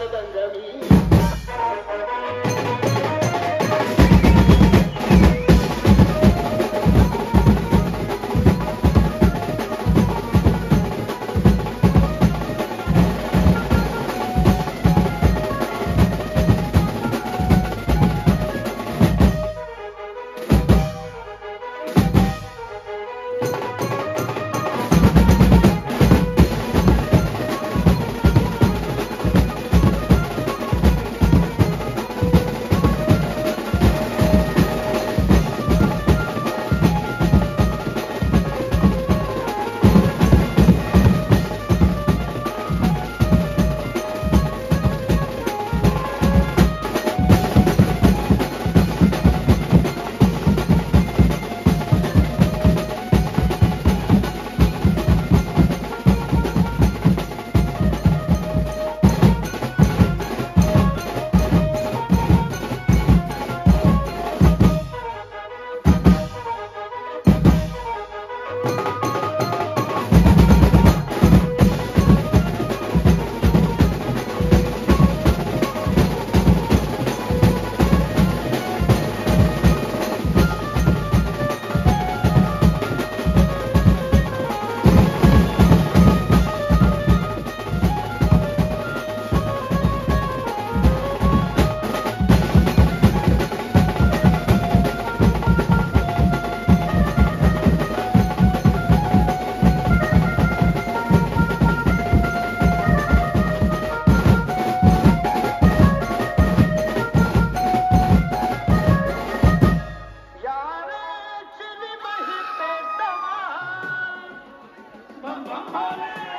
na sargangami sargangami bum bum hooray!